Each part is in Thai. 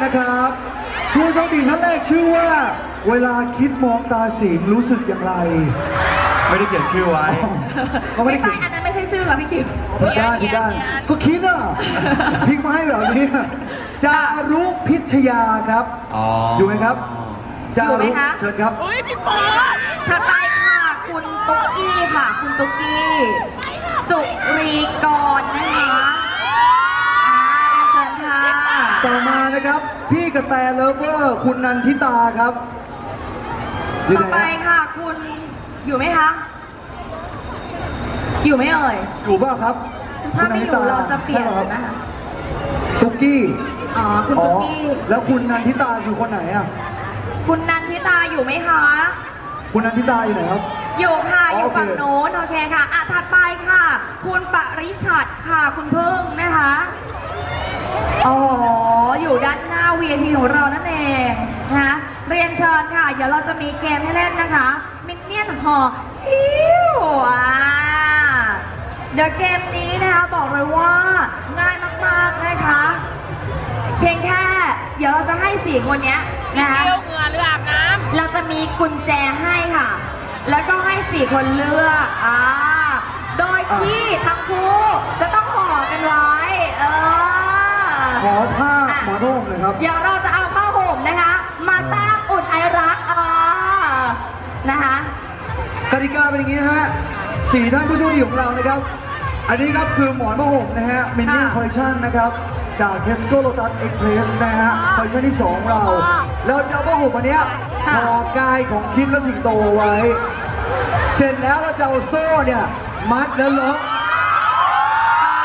ท่านแรกนะครับผู้โชคดีท่านแรกชื่อว่า เวลาคิดมองตาสิงห์รู้สึกอย่างไร ไม่ได้เขียนชื่อไว้ เขาไม่ไม่ได้ใช่เขียนอันนั้นไม่ใช่ชื่อค่ะพี่คิวผิดด้านผิดด้านก็คิดอะทิ้งมาให้แบบนี้จารุพิชยาครับอ๋อออยู่ไหมครับจาอยู่ไหมรุคะเชิญครับ ถัดไปค่ะ คุณตุ๊กกี้ค่ะ คุณตุ๊กกี้ จุรีก นะครับ พี่กระแต Lover คุณนันทิตาครับอยู่ต่อไหนไปฮะค่ะ คุณอยู่ไหมคะ อยู่ไหมเอ่ย อยู่เปล่าครับถ้าไม่อยู่คุณนันทิตเราจะเปลี่ยนใช่ป่ครับนะคะตุ๊กกี้อ๋อ คุณอ๋อตุ๊กกี้แล้วคุณนันทิตาอยู่คนไหนอะคุณนันทิตาอยู่ไหมคะ คุณนันทิตาอยู่ไหนครับ อยู่ค่ะ อ๋ออยู่โอเคฝั่งโน้นโอเคค่ะ อะ ถัดไปค่ะ คุณปริชัดค่ะ คุณพึ่งนะคะ อ๋อ อยู่ด้านหน้า VIP ของเรานั่นเองนะคะเรียนเชิญค่ะ เดี๋ยวเราจะมีเกมให้เล่นนะคะ มินเนี่ยนหอฮิวอ่าเดี๋ยวเกมนี้นะคะบอกเลยว่าง่ายมากๆนะคะ เพียงแค่ เดี๋ยวเราจะให้สี่คนเนี้ยนะคะเที่ยวเหงื่อหรืออาบน้เราจะมีกุญแจให้ค่ะ แล้วก็ให้สี่คนเลือกอ่าโดยที่ทั้งคู่จะต้องห่อกันไว้เออ ขอผ้าหมอนร่มหน่อยครับ เดี๋ยวเราจะเอาผ้าห่มนะคะ มาสร้างอุ่นไอรักเออนะคะกติกาเป็นอย่างนี้นะฮะสี่ท่านผู้โชคดีของเรานะครับ อันนี้ครับคือหมอนผ้าห่มนะฮะ Minion ค่ะคอลเลคชันนะครับจาก Tesco Lotus Express นะฮะคอลเลคชันที่2ของเรา เราจะเอาผ้าห่มอันเนี้ยค่ะห่อกายของคริสและสิงโตไว้ เสร็จแล้วเราจะเอาโซ่เนี่ยมัดแล้วล็อกอ่า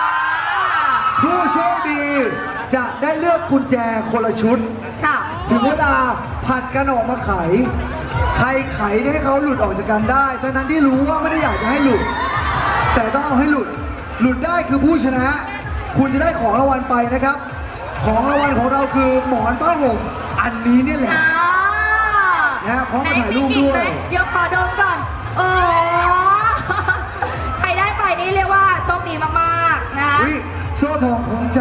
ผู้โชคดี จะได้เลือกกุญแจคนละชุด ค่ะ ถึงเวลาผลัดกันออกมาไข ใครไขให้เขาหลุดออกจากกันได้ทั้งนั้นที่รู้ว่าไม่ได้อยากจะให้หลุด แต่ต้องเอาให้หลุด หลุดได้คือผู้ชนะ คุณจะได้ของรางวัลไปนะครับ ของรางวัลของเราคือหมอนผ้าห่มอันนี้เนี่ยแหละ อ่านะพร้อมกับถ่ายรูปด้วย ไหนมีอีกไหมเดี๋ยวขอดมก่อนโอ้ใครได้ไปนี่เรียกว่าโชคดีมากๆนะวิโซ่ทองของใจ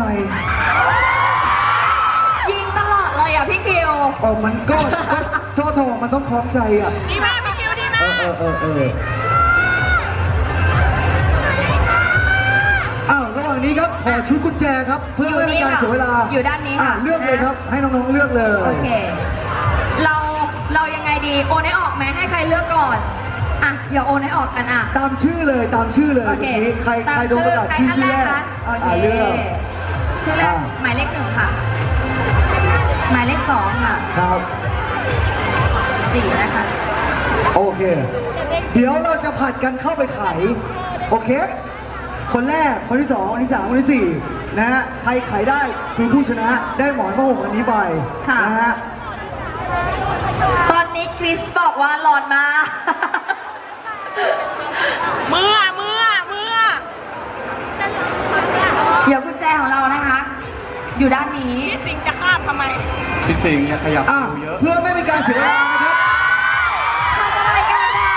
คิวออกมันก็ก็โซ่ทองมันต้องคล้องใจอะำดีมากพี่คิวดีมาเอก อเออเออเอออ้าวระหว่างนี้ครับขอชุดกุญแจครับ เพื่อไม่ให้เป็นการเสียเวลาอยู่ด้านนี้อะค่ะเลือกเลยครับ ให้น้องๆเลือกเลยโอเค เราเรายังไงดีโอนให้ออกไหมให้ใครเลือกก่อน อะอย่าโอนให้ออกกันอะ ตามชื่อเลยตามชื่อเลยโอเควันนี้ใครตามใครโดนประกาศใครชื่อท่านชื่อแรแรกกคะโอเคอะเลือก ชื่อแรกอ่าหมายเลขหนึ่งค่ะ หมายเลขสองค่ะครับสี่นะคะ โอเค เดี๋ยวเราจะผัดกันเข้าไปไข โอเค คนแรก คนที่สองคนที่สามคนที่สี่นะฮะ ใครไขได้คือผู้ชนะได้หมอนผ้าห่มอันนี้ไปค่ะ นะฮะ ตอนนี้คริสบอกว่าร้อนมากมือมือมือเดี๋ยวกุญแจของเรานะคะ อยู่ด้านนี้ พี่สิงห์จะข้ามทำไม พี่สิงห์อย่าขยับอะดูเยอะ เพื่อไม่เป็นการเสียเวลานะครับ ทำอะไรกันอะ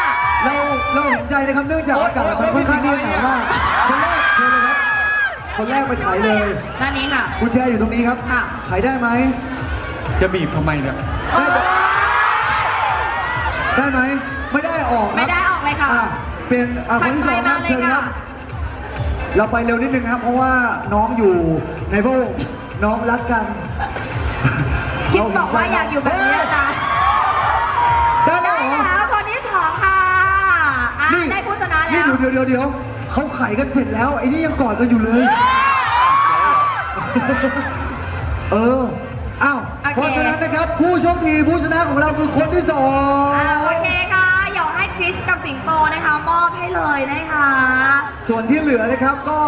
เราเราเห็นใจนะครับเนื่องจากอากาศมันค่อนข้างที่จะหนาวมากคนแรกเชิญเลยครับ คนแรกไปขายเลยด้านนี้ค่ะ กุญแจอยู่ตรงนี้ครับค่ะขายได้ไหมจะบีบทำไมเนี่ย ได้ปะได้ไหมไม่ได้ออกครับไม่ได้ออกเลยค่ะอ่เป็นอะคถันดที่ไปสองคมารับเลเชิยญคค่ะ รับเราไปเร็วนิดนึงครับ เพราะว่าน้องอยู่ในพระองค์ น้องรักกันคิดบอกว่าอยากอยู่แบบนี้อาจารย์ได้แล้วได้เหรอแล้วคนที่สองค่ะอะนี่ได้ผู้ชนะนี่แล้ว เดี๋ยวเดี๋ยวเดี๋ยวเขาไขกันเสร็จแล้วไอ้นี่ยังกอดกันอยู่เลย เอออ้าวโอเค เพราะฉะนั้นนะครับ ผู้โชคดีผู้ชนะของเราคือคนที่สอง อะโอเค นะคะมอบให้เลยนะคะ ส่วนที่เหลือนะครับก็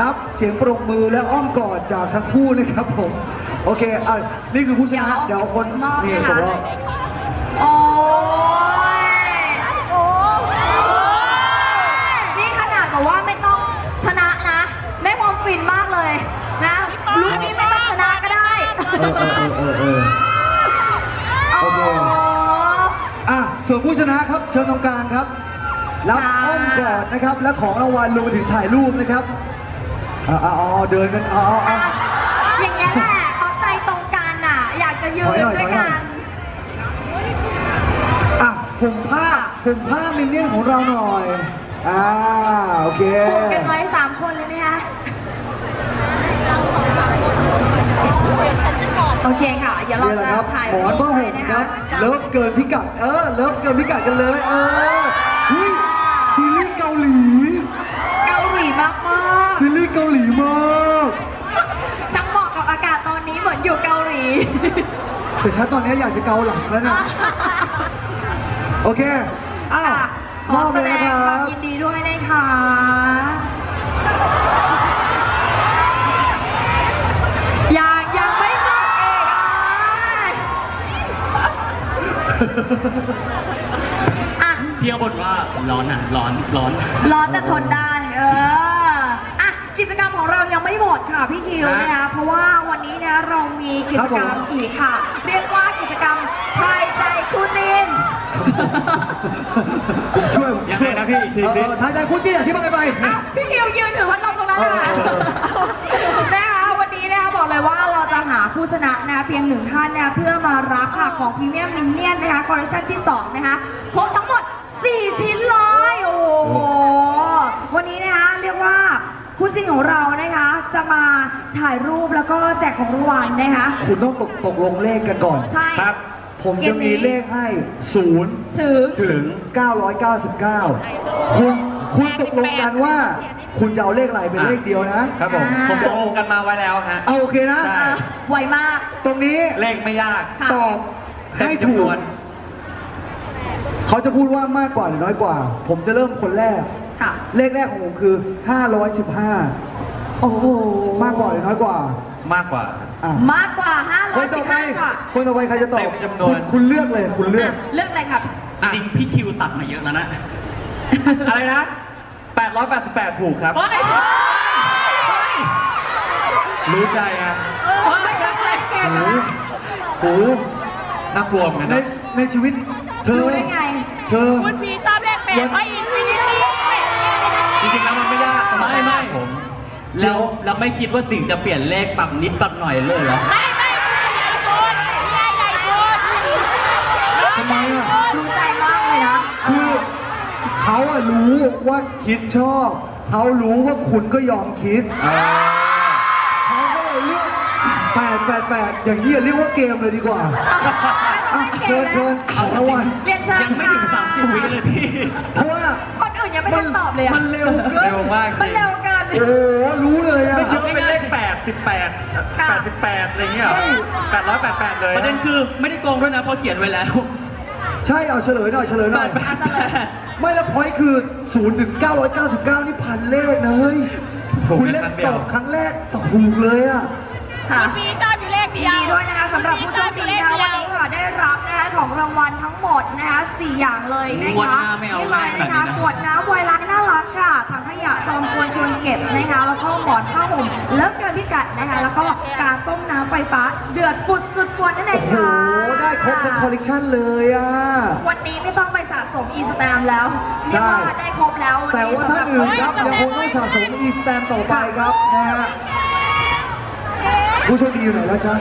รับเสียงปรบมือและอ้อมกอดจากทั้งคู่นะครับผม โอเคอะนี่คือผู้ชนะเดี๋เดี๋ยยววคนมอบนี่นะคะตกรอบโอ้ยนี่ขนาดบอกว่าไม่ต้องชนะนะได้ความฟินมากเลยนะลูกนี้ไม่ต้องชนะก็ได้เออเออเออเออเออ โอเคโอะส่วนผู้ชนะครับ เชิญตรงกลางครับ รับอ้อมกอดนะครับ และของรางวัลรวมปถึงถ่ายรูปนะครับอ๋อเดินกันอ๋ออย่างเงี้ยแหละเขาใจตรงกันอะ อยากจะยืนด้วยกันอะผมผ้าผมผ้ามินเนี่ยนของเราหน่อยอ่าโอเค ผูกกันไว้สามคนเลยไหมคะโอเคค่ะ เดี๋ยวเรานี่แจะละครบถ่ายรูอนปผ้าห่มห้นะคะเลิฟเกินพิกัด เออ เลิฟเกินพิกัดกันเลย เออ ซีรีส์เกาหลีมากๆช่างเหมาะกับอากาศตอนนี้เหมือนอยู่เกาหลี แต่ฉันตอนนี้อยากจะเกาหลังแล้วเนี่ยโอเคอ้าวค่ะขมออบแสเลยดนะงคครัวามบยินดีด้วยนะคะยังยังไม่หมดเอกอะพี่เขาบ่นว่าร้อนอะ ร้อนร้อน ร้อนแต่ทนได้เอออะ กิจกรรมของเรายังไม่หมดค่ะพี่คิวฮะนะคะเพราะว่าวันนี้นะเรามีกิจกรรมอีกค่ะ เรียกว่ากิจกรรมทายใจคู่จิน ผมช่วยผมยังช่ไงวยนะพี่อีกทีเออสิเออทายใจคู่จี้อธิบายไปอ้าวพี่คิวยืนถือพัดลมตรงนั้นนะคะเออเออ นะคะวันนี้นะคะบอกเลยว่าเราจะหาผู้ชนะนะคะเพียงหนึ่งท่านนะคะเพื่อมารับค่ะของพรีเมียมมินเนี่ยนนะคะคอลเลคชันที่ 2 นะคะครบทั้งหมด 4 ชิ้นเลยโอ้โหวันนี้นะคะเรียกว่า คู่จิ้นของเรานะคะ จะมาถ่ายรูปแล้วก็แจกของรางวัลนะคะ คุณต้องตกตกลงเลขกันก่อนใช่ครับ ผมจะมีเลขให้ศูนย์ถึง ถึง 999 คุณคุณตกลงกันว่า คุณจะเอาเลขอะไรเป็นเลขเดียวนะครับผม อ่า ผมตกลงกันมาไว้แล้วฮะ เอาโอเคนะ ใช่เออไวมาก ตรงนี้เลขไม่ยากค่ะ ตอบเต็มให้จำถูนกวนเขาจะพูดว่ามากกว่าหรือน้อยกว่า ผมจะเริ่มคนแรก ค่ะ เลขแรกของผมคือ 515 โอ้โหมากกว่าหรือน้อยกว่ามากกว่า อะมากกว่าคนต่อไป515ค่ะคนต่อไปใครจะตอบเต็มจำนวน คุณคุณเลือกเลยคุณเลือกอะเลือกอะไรครับ จริงๆพี่คิวตัดมาเยอะแล้วนะ อะไรนะ 888 ถูกครับเฮ้ยรู้ใจอะไม่ต้องเล่นเกมกันแล้วโอ้โหน่ากลัวเหมือนกันในนะ ในชีวิต เธอ รู้ได้ไง เธอ คุณพีชอบเล่นเป็ดเพราะอินฟินิ แล้วแล้วไม่คิดว่าสิ่งจะเปลี่ยนเลขปรับนิดปรับหน่อยเลยเหรอ ไม่ไม่ใหญ่คุณใหญ่ใหญ่คุณทำไมอะ รู้ใจมากเลยนะเอคืออเขาอะรู้ว่าคิดชอบ เขารู้ว่าคุณก็ยอมคิดเขาก็เลยเลือกแปดแปดแปดอย่างนี้อย่าเรียกว่าเกมเลยดีกว่าอะเชิญเชิญของรางวัลเรียนเชิญยังไม่ถึงค่ะ30วิเลยพี่ เพราะว่าคนอื่นยังไม่ทันตอบเลยอะมันเร็วเกินเร็วมากจมันริงเร็วเกิน โอ้โหรู้เลยอะ ไม่คิดว่าเป็นเลข8ค่ะ18 88อะไรเงี้ยเหรอ888 เลย ประเด็นคือไม่ได้โกงด้วยนะเพราะเขียนไว้แล้ว ใช่เอาเฉลยหน่อยเฉลยหน่อยอาจจะเลย ไม่แล้วพอยต์คือ0ถึง999 นี่พันเลขนะเฮ้ยถูกคุณในเล่นครั้งเดีตยว อบครั้งแรกตอบถูกเลยอะค่ะพีชอบอยู่เลขยิเดีนยวดีด้วยนะคะสำหรับผู้โชคดีนะคะวันนี้ ค่ะได้รับนะคะของรางวัลทั้งหมดนะคะสี่อย่างเลยนะงวดคะหน้าไม่เอานี่เลยนะคะง่ายขนาดนี้นะ ขวดน้ำไวรัสน่ารักค่ะถังขยะจอมกวนชวนเก็บนะคะแล้วก็หมอนผ้าห่มlove เกินพิกัดนะคะ แล้วก็กาต้มน้ำไฟฟ้าเดือดปุดสุดป่วนนั่นเอโอ้โห ค่ะได้ครบทั้งคอลเลกชันเลยอะวันนี้ไม่ต้องไปสะสม e-stamp แล้วใช่ เรียกว่าได้ครบแล้ววันนี้ แต่ว่าท่านอื่นครับยังคงต้องสะสม e-stamp ต่อไปครับนะฮะผู้โชคดีอยู่ไหนแล้วจ๊ะ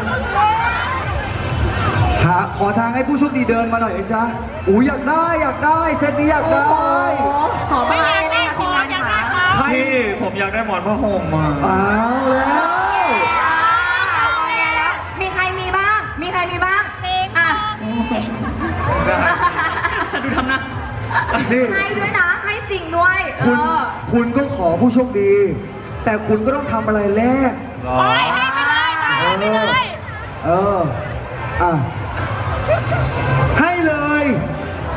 หาขอทางให้ผู้โชคดีเดินมาหน่อยนะจ๊ะอู้อยากได้อยากได้เซตนี้อยากได้ โอ้โหขอไม่บ้าอยากได้ได้ไหมขคะอทีมงานงอยากได้คะของพี่ผมอยากได้หมอนผ้าห่มมาเอาแล้วอ่าเอาไงแล้ว มีใครมีบ้าง มีใครมีบ้างอะดูทำนะ นี่ให้ด้วยนะ ให้จริงด้วย เอคุณอ คุณก็ขอผู้โชคดี แต่คุณก็ต้องทำอะไรแลกหรอโอ้ยให้ไปเลยให้ไปเลย เออ อะให้เลย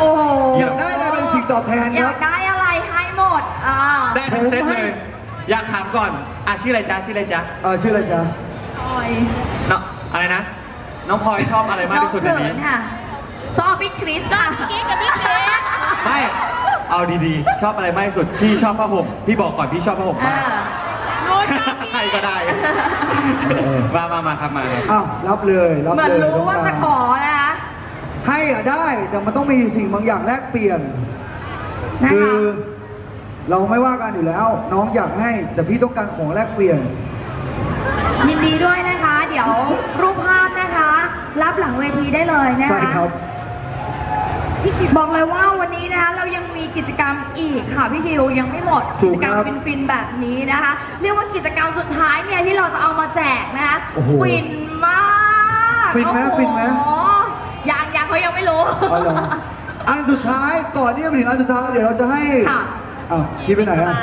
โอ้โหอยากได้อะไรเป็นสิ่งตอบแทนอคยารับ กได้อะไรให้หมดอ่าได้ทั้งเซตผมให้ เลย อยากถามก่อนอะชื่ออะไรจ๊ะชื่ออะไรจ๊ะเออชื่ออะไรจ๊ะน้องอะไรนะ น้องพลอยชอบอะไรมากที่สุดในน้องนี้เขินค่ะชอบพี่คริสค่ะกิ๊กกับพี่เค้กไม่เอาดีๆ ชอบอะไรมากที่สุดพี่ชอบผ้าห่มพี่บอกก่อนพี่ชอบผ้าห่มเอมากอหนูชอบพี่ใครก็ได้ มามามาครับมาครับอ้าวรับเลยรับเหมือนเลยรู้ว่าจะขอนะคะ ให้อะได้แต่มันต้องมีสิ่งบางอย่างแลกเปลี่ยน นะคืคะอเราไม่ว่ากันอยู่แล้ว น้องอยากให้แต่พี่ต้องการของแลกเปลี่ยน ยินดีด้วยนะคะ เดี๋ยวรูปภาพนะคะ รับหลังเวทีได้เลยนะคะ ใช่ครับ บอกเลยว่าวันนี้นะคะเรายังมีกิจกรรมอีกค่ะพี่คิวยังไม่หมดถูกิกจกรรมครับฟินๆแบบนี้นะคะ เรียกว่ากิจกรรมสุดท้ายเนี่ยที่เราจะเอามาแจกนะคะโอ้โหฟินมากฟินไหมโอ้โฟินไหม ยังยังเขายังไม่รู้เอาเหรออันสุดท้ายก่อนที่จะไปถึงอันสุดท้ายเดี๋ยวเราจะให้ค่ะอ้าวคิดไปไหนอะ